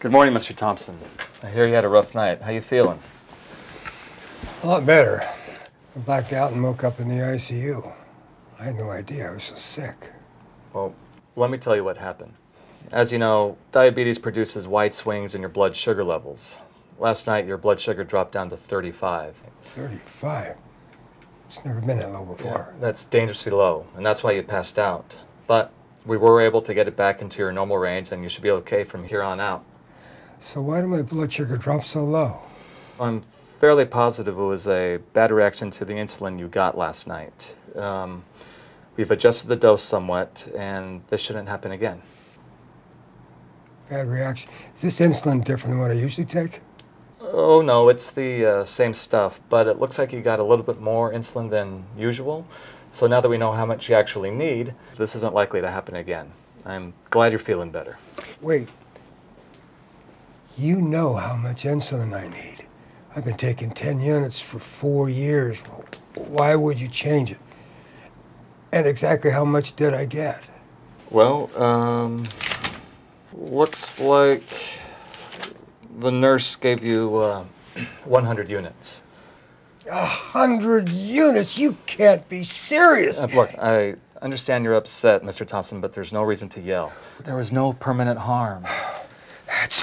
Good morning, Mr. Thompson. I hear you had a rough night. How you feeling? A lot better. I blacked out and woke up in the ICU. I had no idea I was so sick. Well, let me tell you what happened. As you know, diabetes produces wide swings in your blood sugar levels. Last night, your blood sugar dropped down to 35. 35? It's never been that low before. That's dangerously low, and that's why you passed out. But we were able to get it back into your normal range, and you should be okay from here on out. So why did my blood sugar drop so low? I'm fairly positive it was a bad reaction to the insulin you got last night. Um, we've adjusted the dose somewhat, and this shouldn't happen again. Bad reaction. Is this insulin different than what I usually take? Oh no, it's the uh, same stuff, but it looks like you got a little bit more insulin than usual. So now that we know how much you actually need, this isn't likely to happen again. I'm glad you're feeling better. Wait. You know how much insulin I need. I've been taking 10 units for four years. Why would you change it? And exactly how much did I get? Well, um, looks like the nurse gave you uh, 100 units. A hundred units? You can't be serious. Uh, look, I understand you're upset, Mr. Thompson, but there's no reason to yell. There was no permanent harm.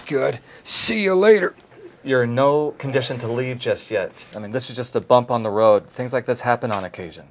Good. See you later. You're in no condition to leave just yet. I mean, this is just a bump on the road. Things like this happen on occasion.